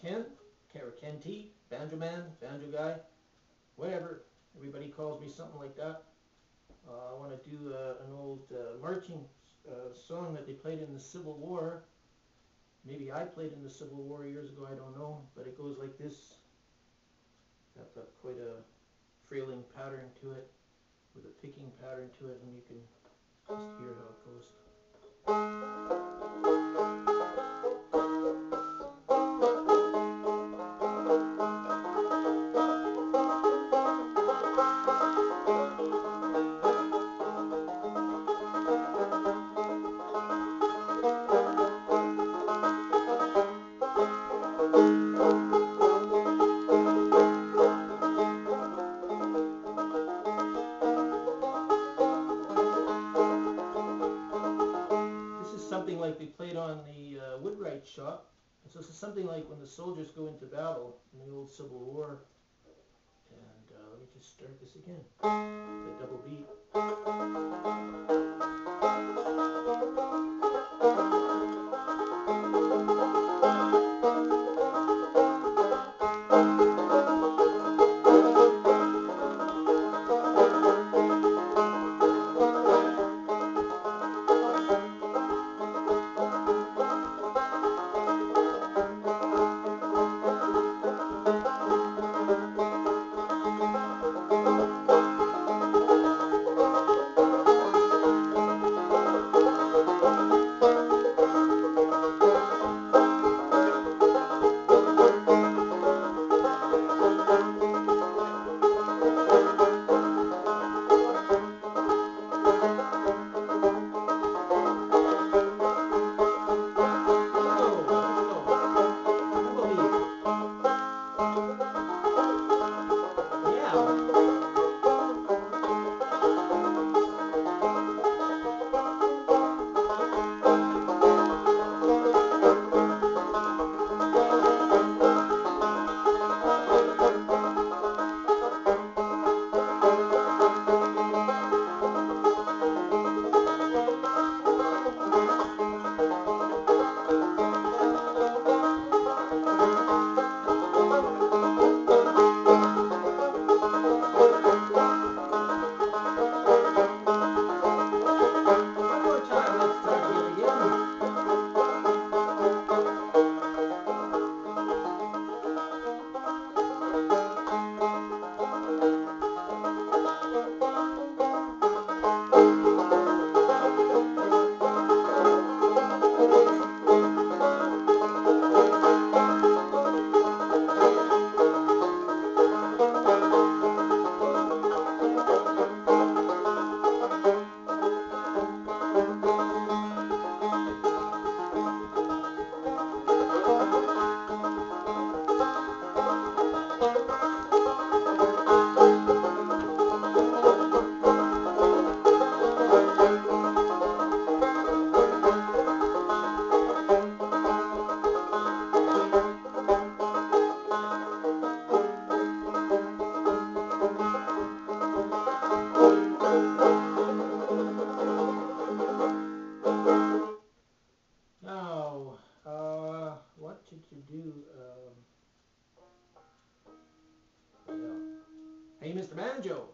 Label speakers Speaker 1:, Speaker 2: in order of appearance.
Speaker 1: Ken, or Ken T, Banjo Man, Banjo Guy, whatever. Everybody calls me something like that. Uh, I want to do uh, an old uh, marching uh, song that they played in the Civil War. Maybe I played in the Civil War years ago, I don't know, but it goes like this. Got, got quite a frailing pattern to it, with a picking pattern to it, and you can just hear how it goes. Something like they played on the uh, Woodwright shop. So this is something like when the soldiers go into battle in the old Civil War. And uh, let me just start this again. The double beat. Um, hey, Mr. Banjo.